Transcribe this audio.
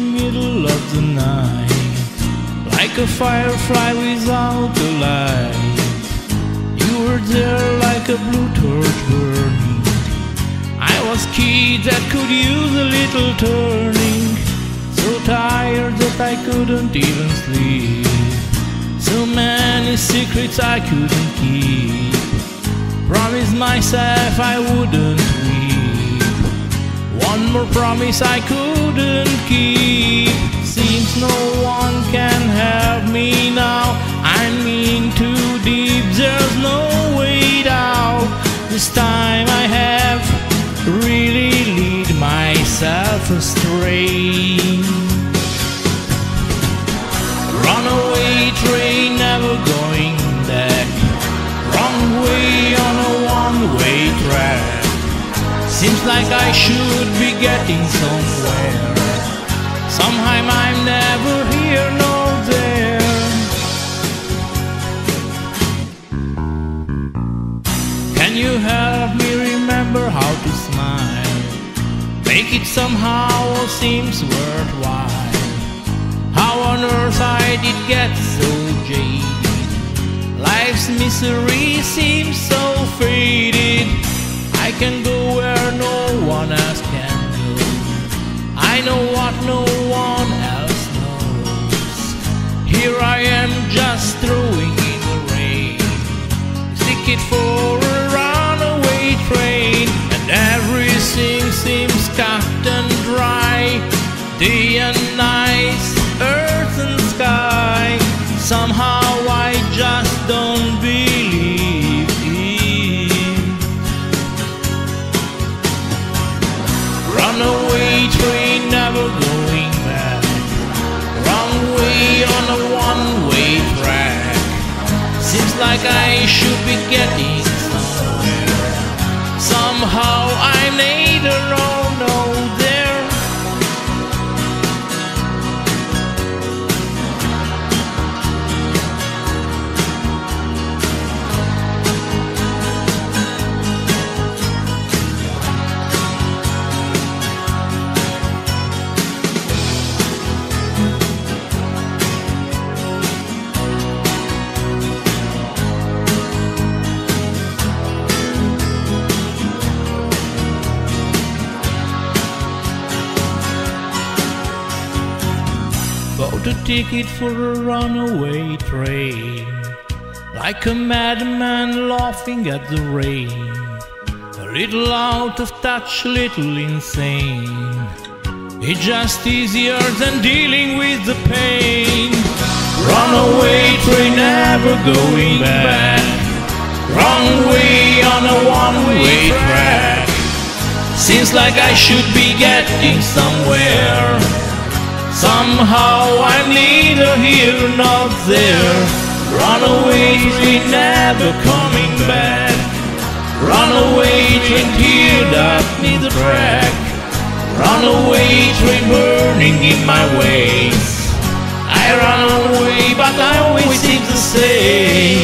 middle of the night. Like a firefly without a light. You were there like a blue torch burning. I was kid that could use a little turning. So tired that I couldn't even sleep. So many secrets I couldn't keep. Promised myself I wouldn't more promise I couldn't keep. Seems no one can help me now. I'm in too deep, there's no way out. This time I have really lead myself astray. Like I should be getting somewhere. Somehow I'm never here nor there. Can you help me remember how to smile? Make it somehow seems worthwhile. How on earth I did get so jaded? Life's misery seems so faded. I can go I know what no one else knows. Here I am just throwing in the rain. Ticket for a runaway train, and everything seems cut and dry. Day and night, earth and sky. Somehow I should be getting a ticket for a runaway train. Like a madman laughing at the rain. A little out of touch, a little insane. It's just is easier than dealing with the pain. Runaway train never going back. Wrong way on a one way track. Seems like I should be getting somewhere. Somehow I'm neither here nor there. Runaway train never coming back. Runaway train teared up near the track. Runaway train burning in my ways. I run away, but I always seem the same.